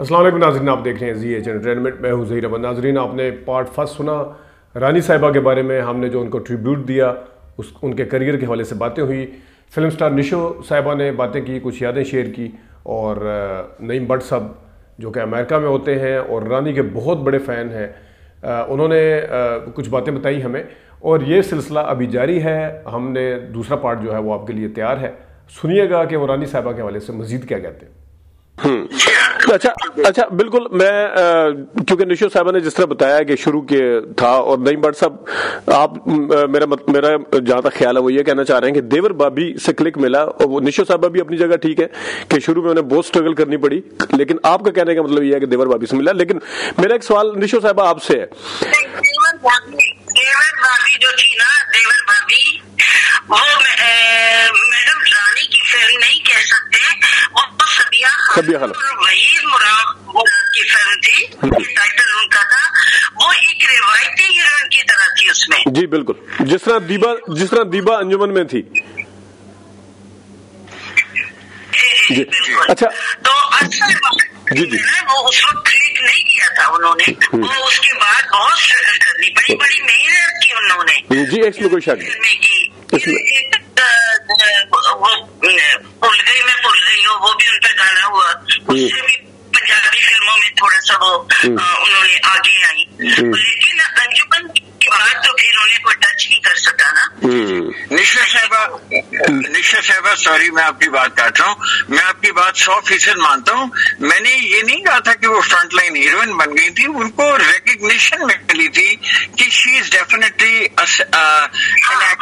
असलम नाजरीन, आप देख रहे हैं जी एच एंटरटेनमेंट मैं हूँ जहीर नाजरीन। आपने पार्ट फ़र्स्ट सुना, रानी साहिबा के बारे में हमने जो उनको ट्रिब्यूट दिया, उस, उनके करियर के हवाले से बातें हुई। फ़िल्म स्टार निशो साहिबा ने बातें की, कुछ यादें शेयर की और नईम भट्ट साहब, जो कि अमेरिका में होते हैं और रानी के बहुत बड़े फ़ैन हैं उन्होंने कुछ बातें बताई हमें और ये सिलसिला अभी जारी है। हमने दूसरा पार्ट जो है वो आपके लिए तैयार है। सुनिएगा कि वो रानी साहिबा के हवाले से मज़ीद क्या कहते हैं। हम्म। अच्छा अच्छा बिल्कुल मैं क्योंकि निशो साहबा ने जिस तरह बताया कि शुरू के था और नईम भट्ट साहब आप मेरा मत, मेरा जहाँ तक ख्याल है वो ये कहना चाह रहे हैं कि देवर बाबी से क्लिक मिला और वो निशो साहबा भी अपनी जगह ठीक है कि शुरू में उन्हें बहुत स्ट्रगल करनी पड़ी लेकिन आपका कहने का मतलब ये है कि देवर बाबी से मिला। लेकिन मेरा एक सवाल निशो साहबा आपसे है। देवर भाभी जो थी ना देवर भाभी वो मैडम रानी की फ़िल्म नहीं कह सकते। सबिया खान वही मुराद की फ़िल्म थी टाइटल उनका था वो एक रिवायती हीरोइन की तरह थी उसमें। जी बिल्कुल। जिस तरह दीबा जिस तरह दीबा अंजुमन में थी। जी, जी, अच्छा। तो असल जी जी वो उस वक्त क्लिक नहीं किया था उन्होंने। हम्म। वो उसके बाद बहुत स्ट्रगल करनी बड़ी बड़ी मेहनत की उन्होंने। जी इसमें कोई शक नहीं। इसमें वो भूल गई मैं भूल गई हूँ वो भी उन पर गाना हुआ। उससे भी पंजाबी फ़िल्मों में थोड़ा सा वो। उन्होंने आगे आई। लेकिन अंजुमन की बात तो फिर उन्हें कोई टच नहीं कर सका ना। निशा साहबा निशा साहबा सॉरी मैं आपकी बात काट रहा हूँ। मैं आपकी बात सौ फ़ीसद मानता हूँ। मैंने ये नहीं कहा था कि वो फ्रंट लाइन हीरोइन बन गई थी। उनको रिकग्निशन मिली थी कि she is definitely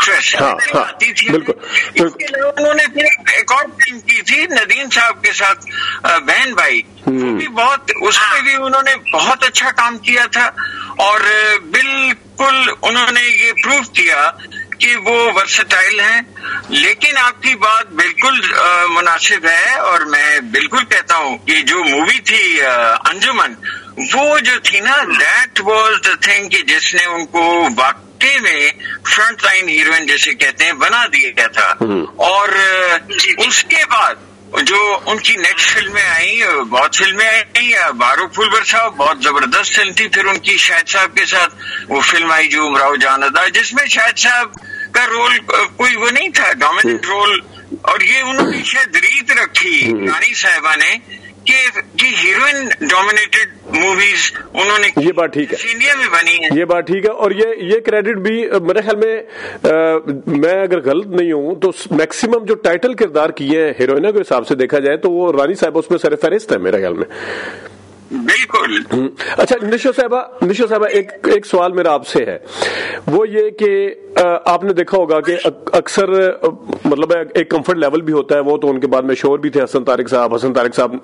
an actress आती इसके अलावा उन्होंने फिर एक और फ़िल्म की थी नदीम साहब के साथ बहन भाई। हम्म। भी बहुत उसमें भी उन्होंने बहुत अच्छा काम किया था और बिल्कुल उन्होंने ये प्रूव किया कि वो वर्सटाइल हैं। लेकिन आपकी बात बिल्कुल मुनासिब है और मैं बिल्कुल कहता हूँ कि जो मूवी थी अंजुमन वो जो थी ना दैट वाज द थिंग कि जिसने उनको वाकई में फ्रंट लाइन हीरोइन जैसे कहते हैं बना दिया था हम्म। और उसके बाद जो उनकी नेक्स्ट फ़िल्में आई बहुत फ़िल्में आई बारो फूल बरसा बहुत ज़बरदस्त फ़िल्म थी फिर उनकी शायद साहब के साथ वो फ़िल्म आई जो उमराव जान अदा जिसमें शायद साहब का रोल कोई वो नहीं था डोमिनेंट रोल और ये उन्होंने शायद रीत रखी हम्म। रानी साहबा ने कि कि हीरोइन डोमिनेटेड मूवीज़ उन्होंने ये बात ठीक है। इंडिया में बनी है। ये बात ठीक है और ये ये क्रेडिट भी मेरे ख्याल में आ, मैं अगर गलत नहीं हूँ तो मैक्सिमम जो टाइटल किरदार किए हैं हीरोइना के हिसाब से देखा जाए तो वो रानी साहब उसमें सरफहरिस्त है मेरे ख्याल में। बिल्कुल। हम्म। अच्छा निशो साहबा निशो साहबा, एक एक सवाल मेरा आपसे है। वो ये कि आपने देखा होगा कि अक्सर मतलब एक कंफर्ट लेवल भी होता है वो तो उनके बाद में शोर भी थे, हसन तारिक साहब, हसन तारिक साहब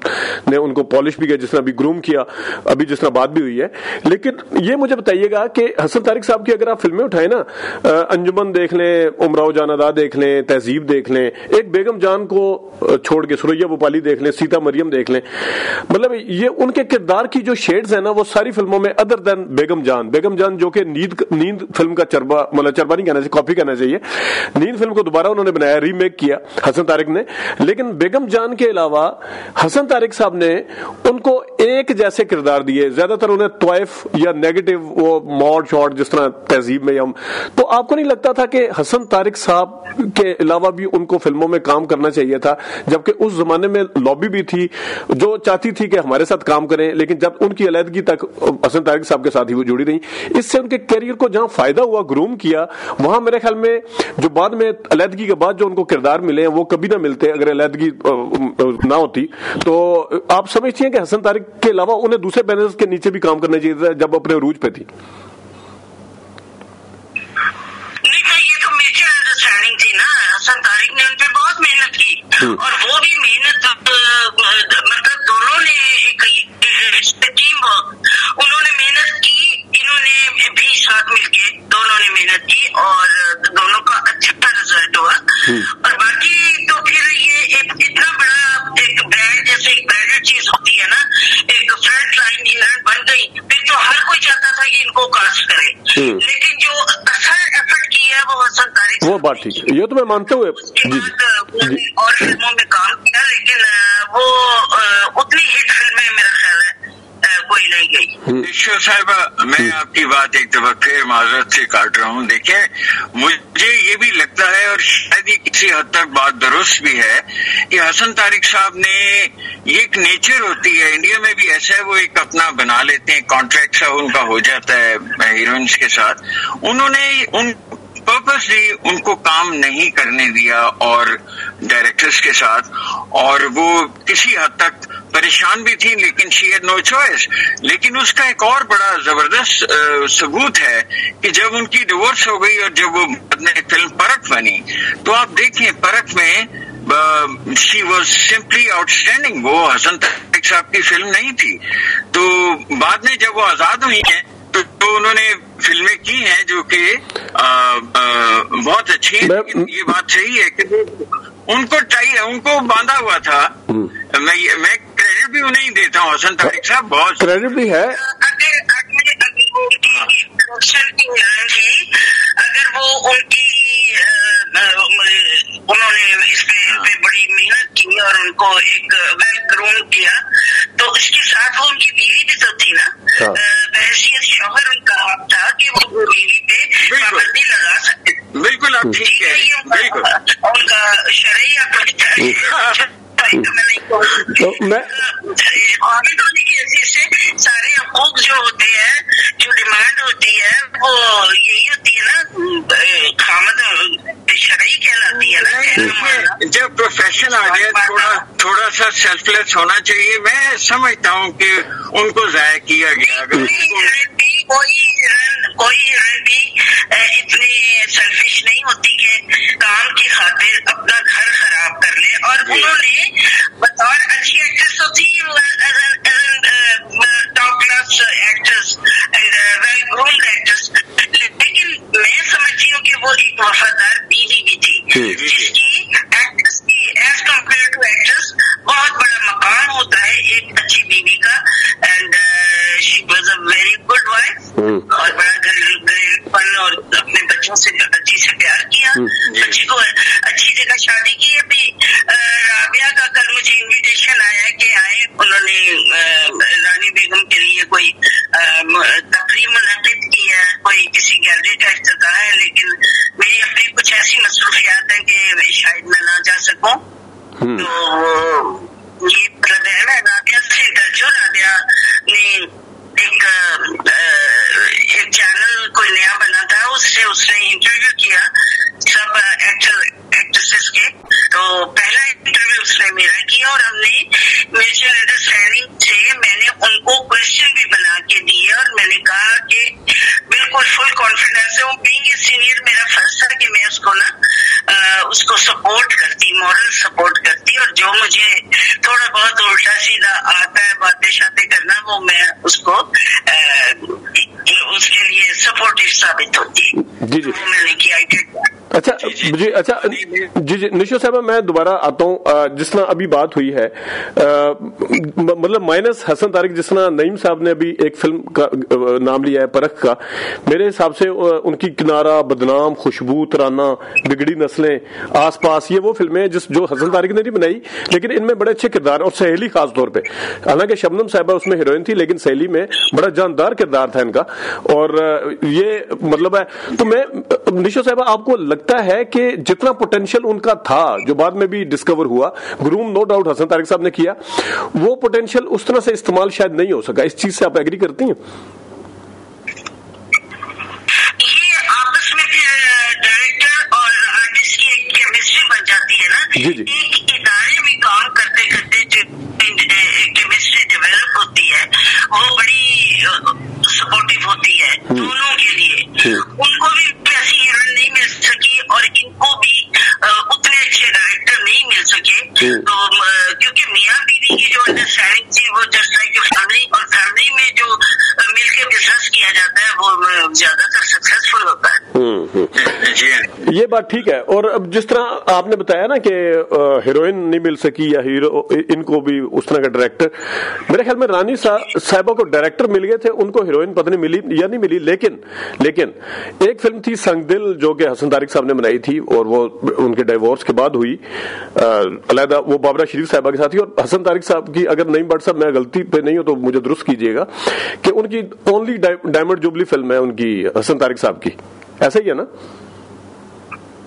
ने उनको पॉलिश भी किया जिसने अभी ग्रूम किया, अभी जिसने बात भी हुई है। लेकिन ये मुझे बताइएगा कि हसन तारिक साहब की अगर आप फ़िल्में उठाए ना अंजुमन देख लें, उमराव जानदा देख लें, तहजीब देख लें, एक बेगम जान को छोड़ के सुरैया भोपाली देख लें, सीता मरियम देख लें मतलब ये उनके किरदार की जो शेड्स है ना, वो सारी फ़िल्मों में अदर देन बेगम जान। बेगम जान जो कि नींद नींद फ़िल्म का चरबा मतलब चरबा नहीं कहना चाहिए कॉपी कहना चाहिए। नींद फ़िल्म को दोबारा उन्होंने बनाया रीमेक किया, हसन तारिक ने। लेकिन बेगम जान के अलावा हसन तारिक साहब ने उनको एक जैसे किरदार दिए। ज़्यादातर उन्हें त्वाइफ या नेगेटिव वो मॉड शॉट जिस तरह तहजीब में हम तो आपको नहीं लगता था कि हसन तारिक साहब के अलावा भी उनको फ़िल्मों में काम करना चाहिए था? जबकि उस जमाने में लॉबी भी थी, जो चाहती थी कि हमारे साथ काम करें लेकिन जब उनकी अलहदगी तक हसन तारिक साहब के साथ ही वो जुड़ी रही इससे उनके करियर को जहाँ फ़ायदा हुआ ग्रूम किया वहाँ मेरे ख्याल में जो बाद में अलहदगी के बाद जो उनको किरदार मिले हैं वो कभी ना मिलते अगर अलहदगी ना होती तो आप समझती हैं कि हसन तारिक के अलावा उन्हें दूसरे बैनर्स के नीचे भी काम करना चाहिए था जब अपने अरूज पे थी थी हसन तारिक ने उन पर बहुत मेहनत की हम्म। और वो भी मेहनत मतलब दोनों ने एक टीम वर्क उन्होंने मेहनत की इन्होंने भी साथ मिलके दोनों ने मेहनत की और दोनों का अच्छा रिज़ल्ट हुआ। हम्म। और बाकी तो फिर ये एक इतना बड़ा एक ब्रांड जैसे एक ब्रांडेड चीज़ होती है ना एक फ्रंट लाइन हीरोइन बन गई फिर तो हर कोई चाहता था कि इनको कास्ट करे। हम्म। लेकिन जो असल एफर्ट की है वो हसन तारीख वो बात ठीक है। ये तो मैं मानते जी और फ़िल्मों में काम किया लेकिन वो उतनी हिट फ़िल्में मेरा ख्याल है ईश्वर साहब मैं आपकी बात एक दफ़ा फिर माजरत से काट रहा हूँ। देखिए मुझे ये भी लगता है और शायद ये किसी हद तक बात दुरुस्त भी है कि हसन तारिक साहब ने ये एक नेचर होती है। इंडिया में भी ऐसा है वो एक अपना बना लेते हैं कॉन्ट्रैक्ट सा उनका हो जाता है हीरोइंस के साथ। उन्होंने उन पर्पसली उनको काम नहीं करने दिया और डायरेक्टर्स के साथ और वो किसी हद तक परेशान भी थी लेकिन शी हैड नो चॉइस लेकिन उसका एक और बड़ा ज़बरदस्त सबूत है कि जब उनकी डिवोर्स हो गई और जब वो में फ़िल्म परख बनी तो आप देखें परख में शी वॉज़ सिंपली आउटस्टैंडिंग वो हसन तक साहब की फ़िल्म नहीं थी। तो बाद में जब वो आज़ाद हुई है तो, तो उन्होंने फ़िल्में की हैं जो कि बहुत अच्छी है लेकिन ये बात सही है कि उनको चाहिए उनको बांधा हुआ था। हम्म। मैं मैं क्रेडिट भी उन्हें ही देता हूँ हसन तारिक साहब बहुत क्रेडिट भी है अगर वो उनकी उन्होंने इस पे, पे बड़ी मेहनत की और उनको एक वेल ग्रोन किया तो इसके साथ वो उनकी बीवी भी तो थी ना हाँ। बहसीत शोहर उनका था कि वो बीवी पे पाबंदी लगा सकते बिल्कुल आप ठीक है बिल्कुल उनका शरय तो मैं सारे हकूक जो होते हैं जो डिमांड होती है वो यही होती है ना खामद शरई कहलाती है ना जब थोड़ा थोड़ा सा सेल्फलेस होना चाहिए। मैं समझता हूँ कि उनको जाया किया गया। अगर कोई कोई भी इतनी सेल्फिश नहीं होती कि काम की खातिर अपना घर खराब कर ले। और उन्होंने बतौर अच्छी एक्ट्रेस तो थी top class actress well groomed actress लेकिन मैं समझती हूँ कि वो एक वफादार बीवी भी थी जिसकी एज कंपेयर टू एक्ट्रेस बहुत बड़ा मकान होता है एक अच्छी बीवी का and she was a very good wife और बड़ा घरेलूपन और अपने बच्चों से अच्छी से प्यार किया। एक्ट्रेसेस के तो पहला इंटरव्यू उसने मेरा किया और हमने म्यूचुअल अंडरस्टैंडिंग से मैंने उनको क्वेश्चन भी बना के दिए और मैंने कहा कि बिल्कुल फुल कॉन्फिडेंस है। वो बींग सीनियर मेरा फ़र्स्ट था कि मैं उसको ना उसको सपोर्ट करती मॉरल सपोर्ट करती और जो मुझे थोड़ा बहुत उल्टा सीधा आता है बातें शातें करना वो मैं उसको आ, उसके लिए सपोर्टिव साबित होती जी जी। मैंने किया अच्छा जी अच्छा जी जी। निशो साहब मैं दोबारा आता हूँ जिस तरह अभी बात हुई है मतलब माइनस हसन तारिक जिस तरह नईम साहब ने अभी एक फ़िल्म का नाम लिया है परख का मेरे हिसाब से उनकी किनारा बदनाम खुशबू तराना बिगड़ी नस्लें आसपास, ये वो फ़िल्में जिस, जो हसन तारिक ने नहीं बनाई, लेकिन इनमें बड़े अच्छे किरदार और सहेली खास तौर पे। हालाँकि शबनम साहबा उसमें हीरोइन थी, लेकिन सहेली में बड़ा जानदार किरदार था इनका। और ये मतलब है तो मैं, निशो साहब, आपको लगता है कि जितना पोटेंशियल उनका था, जो बाद में भी डिस्कवर हुआ groom no doubt Hasan Tariq साहब ने किया, वो पोटेंशियल उस तरह से इस्तेमाल शायद नहीं हो सका। इस चीज़ से आप एग्री करती हैं? जी जी एक इदारे में काम करते करते जो केमिस्ट्री डेवलप होती है वो बड़ी सपोर्टिव होती है हम्म। दोनों के लिए उनको भी वैसी हीरोइन नहीं मिल सकी और इनको भी उतने अच्छे डायरेक्टर नहीं मिल सके तो क्योंकि मियाँ बीवी की जो अंडरस्टैंडिंग थी वो जस्ट लाइक फैमिली और फैमिली में जो मिलकर बिज़नेस किया जाता है वो ज़्यादातर सक्सेसफुल होता है हम्म, हम्म। जी हाँ। ये बात ठीक है। और अब जिस तरह आपने बताया ना कि हीरोइन नहीं मिल सकी या हीरो इनको भी उस तरह का डायरेक्टर मेरे ख्याल में रानी साहबा को डायरेक्टर मिल गए थे, उनको हीरोइन पता नहीं मिली या नहीं मिली, लेकिन लेकिन, एक फ़िल्म थी संगदिल जो कि हसन तारिक साहब ने बनाई थी और वो, उनके डाइवोर्स के बाद हुई। अलहदा, वो बाबरा शरीफ साहबा के साथ थी और हसन तारिक साहब की अगर नहीं बढ़ साहब, मैं गलती पे नहीं हो तो मुझे दुरुस्त कीजिएगा कि उनकी ओनली डायमंड जुबली फ़िल्म है उनकी, हसन तारिक साहब की। ऐसा ही है ना?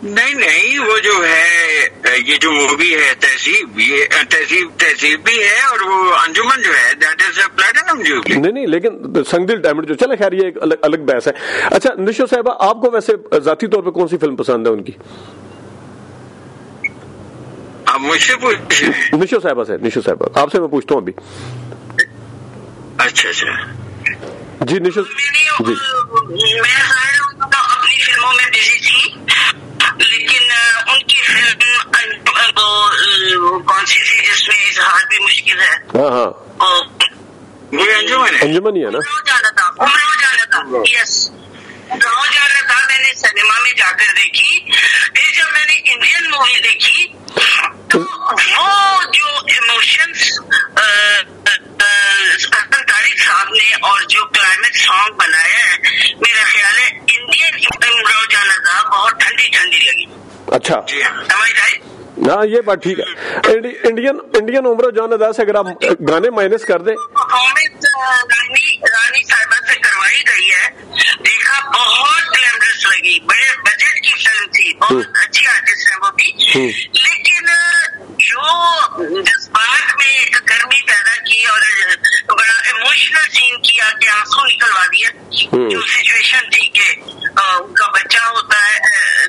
नहीं नहीं वो जो है ये जो मूवी है तहसीब ये तहसीब तहसीब भी है और वो अंजुमन जो है दैट इज़ प्लेटिनम जुबली नहीं नहीं लेकिन संगदिल डायमंड जो चले खैर ये एक अलग अलग बहस है। अच्छा निशो साहबा आपको वैसे जाती तौर पे कौन सी फ़िल्म पसंद है उनकी? आप मुझसे पूछ निशो साहबा से निशो साहबा आपसे मैं पूछता हूँ अभी। अच्छा अच्छा। जी निशो जी। मैं अपनी फ़िल्मों में बिज़ी लेकिन उनकी फ़िल्म वो कौन सी थी जिसमें इजहार भी मुश्किल है? हाँ हाँ। वो अंजुमन है? अंजुमन ही है ना? जाना था उमराव जाना था यस गाँव जाना था मैंने सिनेमा में जाकर देखी। फिर जब मैंने इंडियन मूवी देखी तो वो जो इमोशंस तारिक साहब ने और जो क्लाइमेट सॉन्ग बनाया है मेरा ख्याल है इंडियन उमराव जाना था बहुत ठंडी ठंडी लगी अच्छा समझ आए हाँ ये बात ठीक है। इंडि, इंडियन इंडियन उम्र जान अदास अगर आप गाने माइनस कर दें। परफॉर्मेंस रानी रानी साहिबा से करवाई गई है। देखा बहुत ग्लैमरस लगी। बड़े बजट की फ़िल्म थी। बहुत अच्छी आर्टिस्ट है वो भी। लेकिन जो जज्बात में एक गर्मी पैदा की और बड़ा इमोशनल सीन किया कि आँसू निकलवा दिया जो सिचुएशन थी कि उनका बच्चा होता है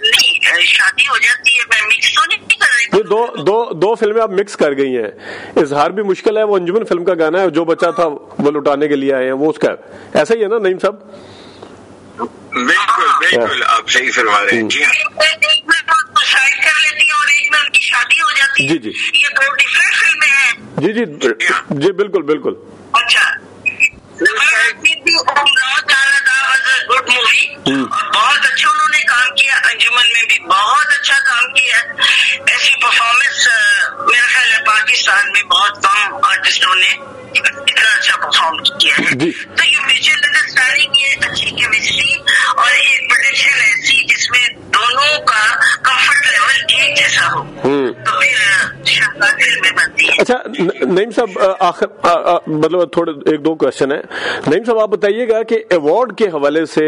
नहीं शादी हो जाती है मैं मिक्स तो नहीं कर रही ये दो दो दो फ़िल्में आप मिक्स कर गई हैं। इजहार भी मुश्किल है वो अंजुमन फ़िल्म का गाना है जो बच्चा था वो लुटाने के लिए आए हैं वो उसका ऐसा ही है ना नईम साहब? बिल्कुल बिल्कुल आप सही फरमा रहे हैं जी एक में तो साइड कर लेती और एक में उनकी शादी हो जाती जी जी। ये दो डिफरेंट फ़िल्में हैं। जी जी जी बिल्कुल बिल्कुल। अच्छा। गुड मूवी और बहुत नईम साहब आखिर मतलब थोड़े, एक दो क्वेश्चन है। नईम साहब, आप बताइएगा कि अवार्ड के हवाले से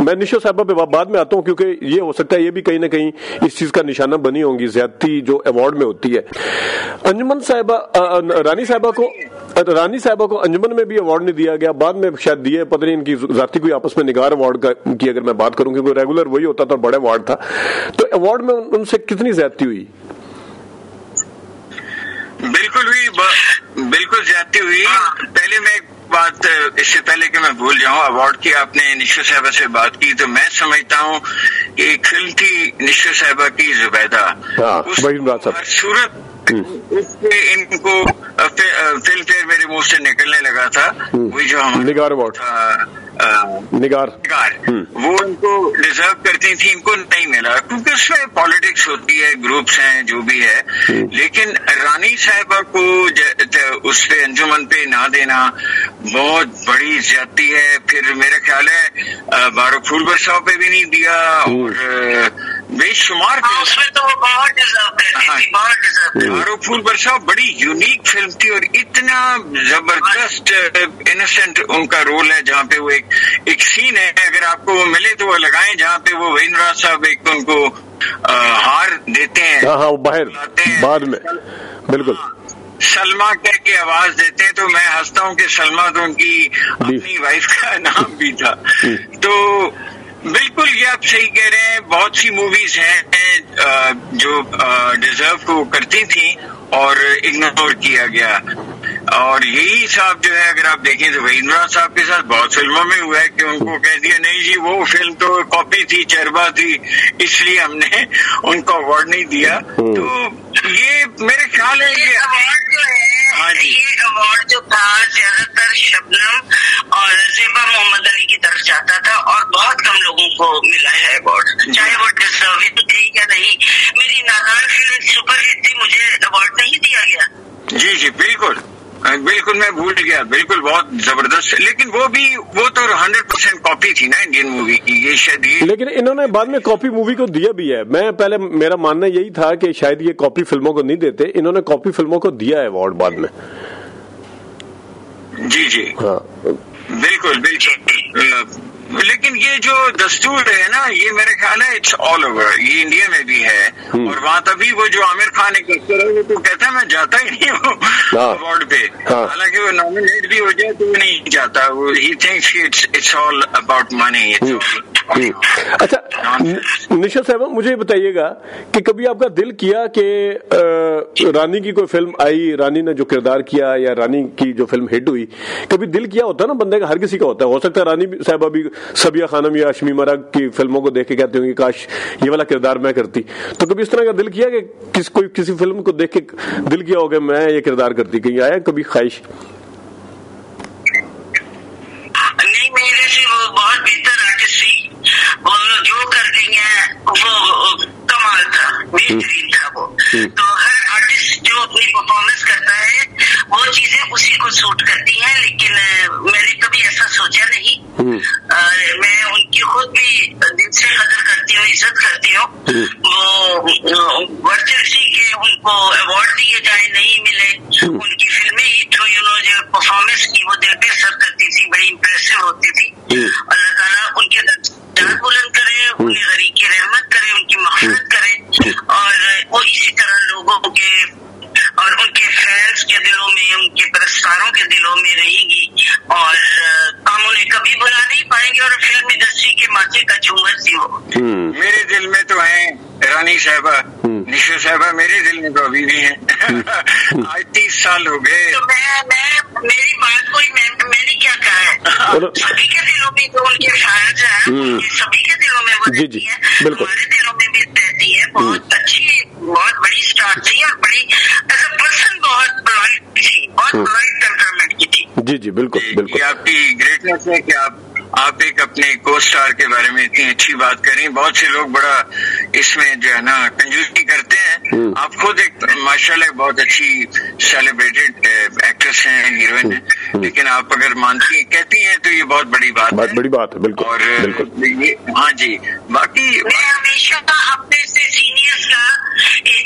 मैं निशो साहबा पे बाद में आता हूँ, क्योंकि ये हो सकता है, ये भी कहीं ना कहीं इस चीज़ का निशाना बनी होंगी, ज्यादती जो अवार्ड में होती है। अंजुमन साहिबा रानी साहिबा को रानी साहिबा को अंजुमन में भी अवार्ड नहीं दिया गया, बाद में शायद दिए, पता नहीं इनकी जाती कोई आपस में निगार अवार्ड की अगर मैं बात करूँ, क्योंकि रेगुलर वही होता था बड़े अवार्ड था। तो अवार्ड में उनसे कितनी ज्यादती हुई? बिल्कुल हुई बिल्कुल ज़्यादा हुई। पहले मैं एक बात इससे पहले कि मैं भूल जाऊँ अवार्ड की आपने निशा साहबा से बात की तो मैं समझता हूँ कि एक फ़िल्म थी निशा साहबा की जुबैदा। हाँ। सूरत उससे इनको अ, फि- अ, फ़िल्म फेयर मेरे मुँह से निकलने लगा था। वही जो हम निगार अवार्ड। निगार। निगार। वो उनको डिजर्व करती थी इनको नहीं मिला क्योंकि उसमें पॉलिटिक्स होती है ग्रुप्स हैं जो भी है। लेकिन रानी साहबा को उस पे अंजुमन पे ना देना बहुत बड़ी ज्यादती है। फिर मेरा ख्याल है बारूफूल बारो फूल बरसाव पे भी नहीं दिया और अ, बेशुमार हाँ, उसमें तो वो बहुत डिजर्व करती हाँ। बहुत डिजर्व करती बारो फूल बरसाव बड़ी यूनिक फ़िल्म थी और इतना ज़बरदस्त इनोसेंट उनका रोल है जहाँ पे वो एक एक सीन है अगर आपको वो मिले तो वो लगाएँ जहाँ पे वो वहींद्र साहब एक उनको अ, हार देते हैं। हाँ हाँ बाहर हैं। बाद में बिल्कुल। सलमा कह के आवाज़ देते हैं तो मैं हंसता हूँ कि सलमा तो उनकी अपनी वाइफ का नाम भी था। तो बिल्कुल ये आप सही कह रहे हैं। बहुत सी मूवीज़ हैं जो डिजर्व को करती थी और इग्नोर किया गया। और यही साहब जो है अगर आप देखें तो वहींद्रा साहब के साथ बहुत फ़िल्मों में हुआ है कि उनको कह दिया नहीं जी वो फ़िल्म तो कॉपी थी चरबा थी इसलिए हमने उनको अवार्ड नहीं दिया। तो ये मेरे ख्याल है ये अवार्ड जो हाँ ये अवार्ड जो था, ज़्यादातर शबनम और जेबा मोहम्मद अली की तरफ़ जाता था और बहुत कम लोगों को मिला है अवार्ड चाहे वो डिजर्विंग थे बहुत ज़बरदस्त। लेकिन वो भी वो तो हंड्रेड परसेंट कॉपी थी ना इंडियन मूवी की ये शायद ये लेकिन इन्होंने बाद में कॉपी मूवी को दिया भी है। मैं पहले मेरा मानना यही था कि शायद ये कॉपी फ़िल्मों को नहीं देते। इन्होंने कॉपी फ़िल्मों को दिया है अवार्ड बाद में। जी जी। हाँ। बिल्कुल बिल्कुल। लेकिन ये जो दस्तूर है ना ये मेरे ख्याल है इट्स ऑल ओवर ये इंडिया में भी है। और वहाँ तभी वो जो आमिर खान एक एक्टर है वो तो कहता है मैं जाता ही नहीं हूँ। हाँ। अवार्ड पे हाँ। हालाँकि वो नॉमिनेट भी हो जाए तो वो नहीं जाता वो ही thinks it's it's all about money. अच्छा निशा साहब, मुझे बताइएगा कि कभी आपका दिल किया कि रानी की कोई फ़िल्म आई, रानी ने जो किरदार किया या रानी की जो फ़िल्म हिट हुई, कभी दिल किया होता ना बंदे का? हर किसी का होता है। हो सकता है रानी साहब अभी सबिया खानम या अशमी मरग की फ़िल्मों को देख के कहते होंगे, काश ये वाला किरदार मैं करती। तो कभी इस तरह का दिल किया कि किस, कोई किसी फ़िल्म को देख के दिल किया होगा, मैं ये किरदार करती? कहीं आया कभी ख्वाहिश नहीं मेरे से वो बहुत बेहतर आर्टिस्ट थी वो जो कर रही है वो कमाल था बेहतरीन था वो तो हर आर्टिस्ट जो अपनी परफॉर्मेंस करता है वो चीज़ें उसी को सूट करती हैं लेकिन अ, मैंने कभी ऐसा सोचा नहीं और मैं उनकी खुद भी दिल से कदर करती हूँ इज़्ज़त करती हूँ वो वर्चर सी के उनको अवार्ड दिए जाए नहीं मिले उनकी फ़िल्में हिट हुई उन्होंने जो परफॉर्मेंस की वो दिल पे असर करती थी बड़ी इम्प्रेसिव होती थी अल्लाह ताला उनके दर्जात बुलंद करे उन्हें गरी की रहमत करे उनकी मफरत करे और वो इसी तरह लोगों के और उनके फैंस के दिलों में उनके पुरस्कारों के दिलों में रहेगी और हम उन्हें कभी भुला नहीं पाएँगे और फ़िल्म इंडस्ट्री के माथे का झूमर थी वो मेरे दिल में तो है रानी साहबा। निशा साहबा मेरे दिल में तो अभी भी है। आज तीस साल हो गए। तो मैं मैं मेरी बात कोई मैं मैंने क्या कहा है? सभी के दिलों में जो उनके फैंस हैं सभी के दिलों में वो जी, जी, है। बिल्कुल। हमारे दिलों में भी रहती है। बहुत अच्छी बहुत बड़ी स्टार थी और बड़ी एज अ पर्सन बहुत पोलाइट थी बहुत पोलाइट जी जी बिल्कुल बिल्कुल। आपकी ग्रेटनेस है कि आप आप एक अपने को स्टार के बारे में इतनी अच्छी बात करें। बहुत से लोग बड़ा इसमें जो है ना कंजूसी करते हैं। आप खुद एक माशाल्लाह बहुत अच्छी सेलिब्रेटेड एक्ट्रेस हैं हीरोइन हैं। लेकिन आप अगर मानती हैं कहती हैं तो ये बहुत बड़ी बात बहुत बड़ी बात है बिल्कुल और बिल्कुल। ये हाँ जी बाकी मैं हमेशा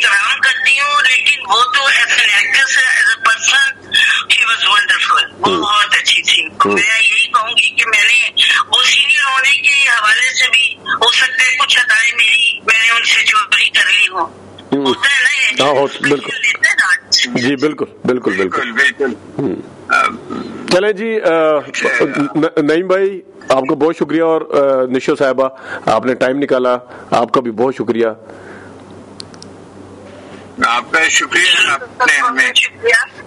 करती हूँ लेकिन वो तो as an actress as a person she was wonderful वो बहुत अच्छी थी। तो मैं यही कहूँगी कि मैंने वो सीनियर होने के हवाले से भी हो सकता है कुछ अदाएँ मेरी मैंने उनसे चोरी कर ली हो। होता है ना ये हाँ, बिल्कुल। लेते ना artist। जी बिल्कुल बिल्कुल बिल्कुल। बिल्कुल बिल्कुल। चले जी नईम भाई आपका बहुत शुक्रिया और निशो साहबा आपने टाइम निकाला आपका भी बहुत शुक्रिया। आपका शुक्रिया आपने हमें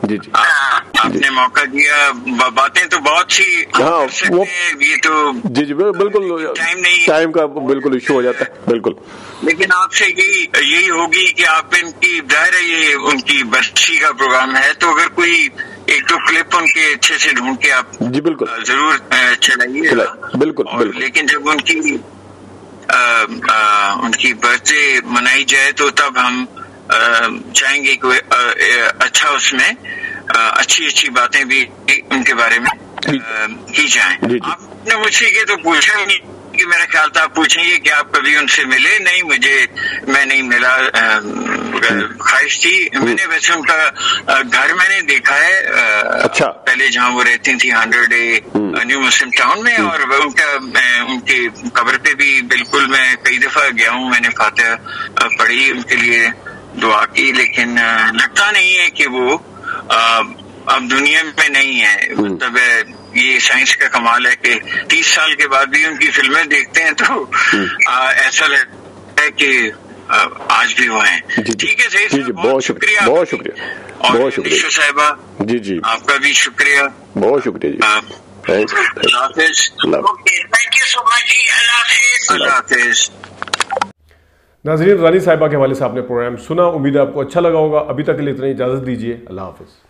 जी जी। आप- आपने मौका दिया। बातें तो बहुत सी हाँ, वो- ये तो जी जी बिल्कुल टाइम नहीं- टाइम का बिल्कुल इशू हो जाता है बिल्कुल। लेकिन आपसे यही यही होगी कि आप इनकी ज़ाहिर है ये उनकी बर्सी का प्रोग्राम है तो अगर कोई एक दो क्लिप उनके अच्छे से ढूंढ के आप जी बिल्कुल। ज़रूर चलाइए। बिल्कुल, बिल्कुल। लेकिन जब उनकी अ, अ, उनकी बर्थडे मनाई जाए तो तब हम चाहेंगे कि अच्छा उसमें अच्छी अच्छी बातें भी उनके बारे में की जाएँ। आपने मुझसे ये तो पूछा ही नहीं कि मेरा ख्याल था आप पूछेंगे कि आप कभी उनसे मिले? नहीं मुझे मैं नहीं मिला। ख्वाहिश थी। मैंने वैसे उनका घर मैंने देखा है अच्छा। पहले जहाँ वो रहती थी hundred A new Muslim town में और उनका मैं उनके कब्र पे भी बिल्कुल मैं कई दफ़ा गया हूँ। मैंने फातिहा पढ़ी उनके लिए। दुआ की लेकिन लगता नहीं है कि वो अब दुनिया में नहीं है। मतलब ये साइंस का कमाल है कि तीस साल के बाद भी उनकी फ़िल्में देखते हैं तो अ, ऐसा लगता है कि आज भी वो हैं। ठीक है सही जी, जी, बहुत शुक्रिया, बहुत शुक्रिया, और बहुत शुक्रिया। साहिबा जी जी। आपका भी शुक्रिया। बहुत शुक्रिया जी। थैंक यू सो मच जी। अल्लाह हाफिज। अल्लाह हाफिज। नाजरीन, रानी साहिबा के हवाले से आपने प्रोग्राम सुना। उम्मीद है आपको अच्छा लगा होगा। अभी तक के लिए इतना इजाज़त दीजिए। अल्लाह हाफिज़।